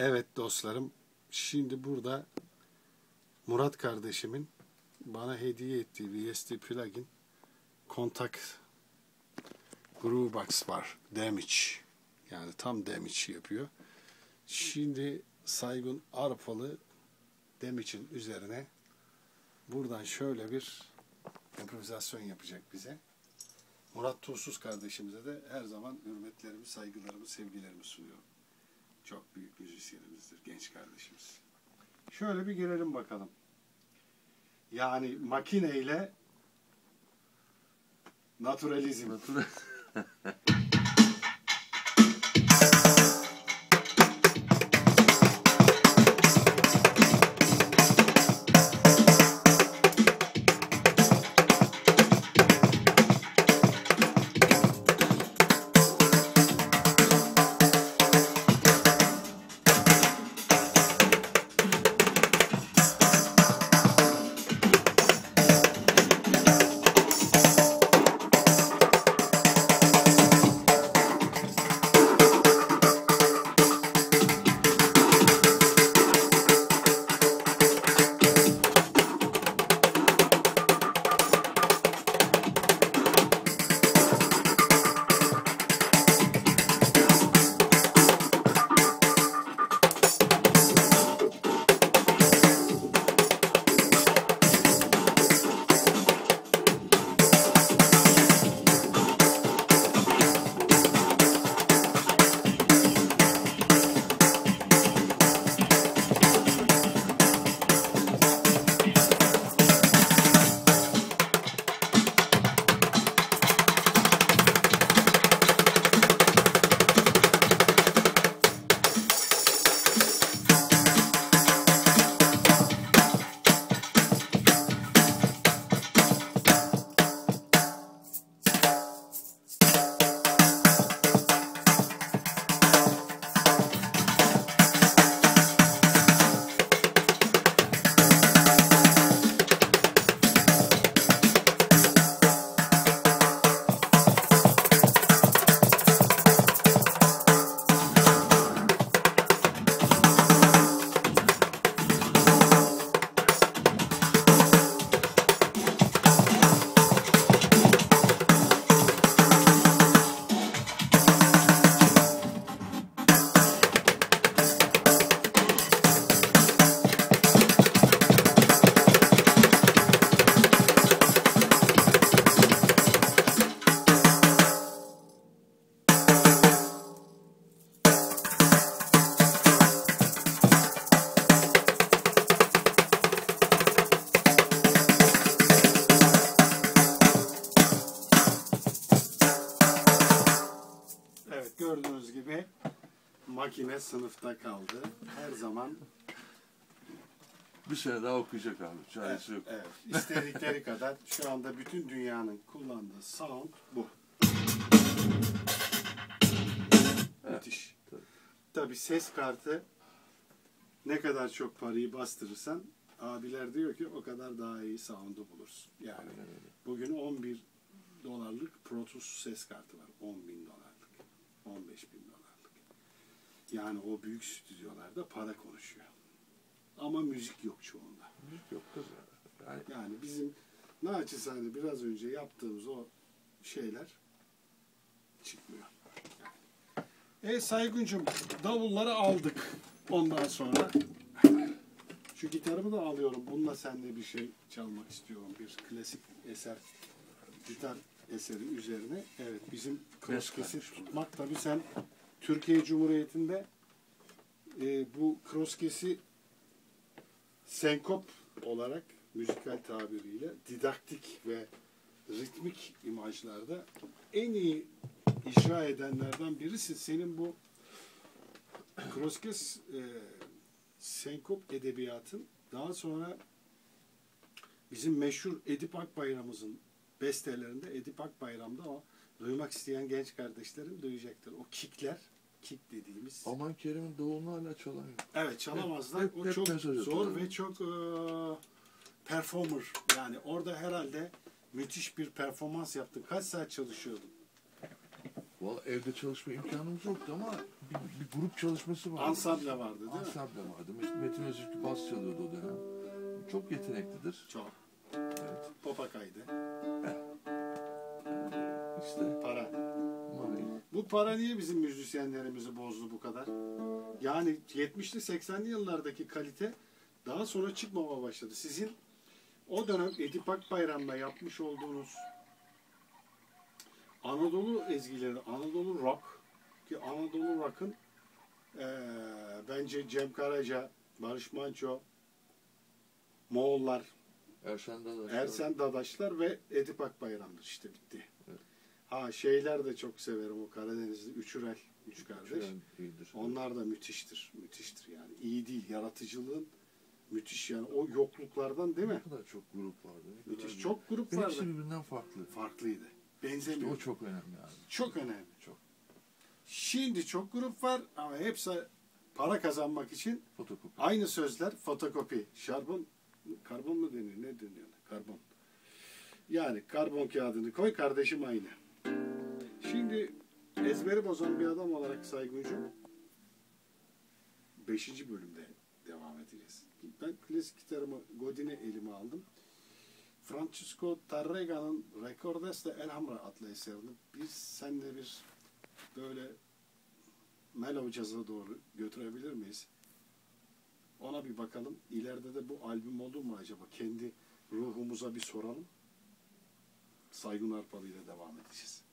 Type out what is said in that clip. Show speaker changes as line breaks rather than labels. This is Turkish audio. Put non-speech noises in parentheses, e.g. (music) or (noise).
Evet dostlarım, şimdi burada Murat kardeşimin bana hediye ettiği VST plugin kontak Groovebox var. Damage. Yani tam damage yapıyor. Şimdi Saygun Arpalı Damage'in üzerine buradan şöyle bir improvizasyon yapacak bize. Murat Tuğsuz kardeşimize de her zaman hürmetlerimi, saygılarımı, sevgilerimi sunuyorum. Çok büyük müzisyenimizdir, genç kardeşimiz. Şöyle bir girelim bakalım. Yani makineyle naturalizm. (laughs) makine sınıfta kaldı. Her zaman
Bir sene daha okuyacak abi. Çaresi yok.
evet, istedikleri kadar şu anda bütün dünyanın kullandığı sound bu. Müthiş.
tabii.
Tabi ses kartı ne kadar çok parayı bastırırsan abiler diyor ki o kadar daha iyi sound'u bulursun. Yani
Aynen öyle.
bugün 11 dolarlık Pro Tools ses kartı var. 10 bin dolarlık. 15 bin. Yani o büyük stüdyolarda para konuşuyor. Ama müzik yok çoğunda.
Müzik yok kız ya. Yani
Yani bizim naçizane biraz önce yaptığımız o şeyler çıkmıyor. E Saygun'cum davulları aldık. Ondan sonra şu gitarımı da alıyorum. Bununla seninle bir şey çalmak istiyorum. Bir klasik eser, gitar eseri üzerine. Evet bizim
bu.
tutmak. Tabii sen Türkiye Cumhuriyeti'nde e, bu crosskesi senkop olarak müzikal tabiriyle didaktik ve ritmik imajlarda en iyi icra edenlerden birisi. Senin bu Kroskes e, senkop edebiyatın daha sonra bizim meşhur Edip Akbayram'ımızın bestelerinde Edip Akbayram'da o duymak isteyen genç kardeşlerim duyacaktır. O kickler, kick dediğimiz.
Aman Kerim'in doğumunu hala çalamıyor.
Evet çalamazlar.
Hep-
o
hep
çok
mesaj
zor ve çok e, performer. Yani orada herhalde müthiş bir performans yaptın. Kaç saat çalışıyordun?
Valla evde çalışma imkanımız yoktu ama bir, bir grup çalışması vardı.
Ansable vardı değil mi?
Ansable vardı. Met- Metin Özürkü bas çalıyordu o dönem. Çok yeteneklidir.
Çok.
Evet.
Popakaydı.
İşte
Para.
Mari.
Bu para niye bizim müzisyenlerimizi bozdu bu kadar? Yani 70'li 80'li yıllardaki kalite daha sonra çıkmama başladı. Sizin o dönem Edip Akbayram'la yapmış olduğunuz Anadolu ezgileri, Anadolu rock ki Anadolu rock'ın eee, bence Cem Karaca, Barış Manço, Moğollar,
Erşen Dadaş.
Ersen Dadaşlar ve Edip Akbayram'dır işte bitti. Ha şeyler de çok severim o Karadenizli Üçürel, Üç kardeş.
İyidir.
Onlar da müthiştir, müthiştir yani. İyi değil, yaratıcılığın müthiş yani o yokluklardan değil mi?
Ne kadar çok grup vardı.
Müthiş.
güzel.
Çok grup vardı.
hepsi birbirinden farklı.
Farklıydı.
İşte
Benzemiyor.
o çok önemli abi.
Çok önemli.
Çok.
Şimdi çok grup var ama hepsi para kazanmak için
Fotokopi.
aynı sözler fotokopi. Şarbon, karbon mu deniyor? Ne deniyor? Karbon. Yani karbon kağıdını koy kardeşim aynı. Şimdi ezberi bozan bir adam olarak Sayguncuğum 5. bölümde devam edeceğiz. Ben klasik gitarımı Godine elime aldım. Francisco Tarrega'nın Recordes de El Hamra adlı eserini biz senle bir böyle mellow jazz'a doğru götürebilir miyiz? Ona bir bakalım. İleride de bu albüm olur mu acaba? Kendi ruhumuza bir soralım. Saygun Arpalı ile devam edeceğiz.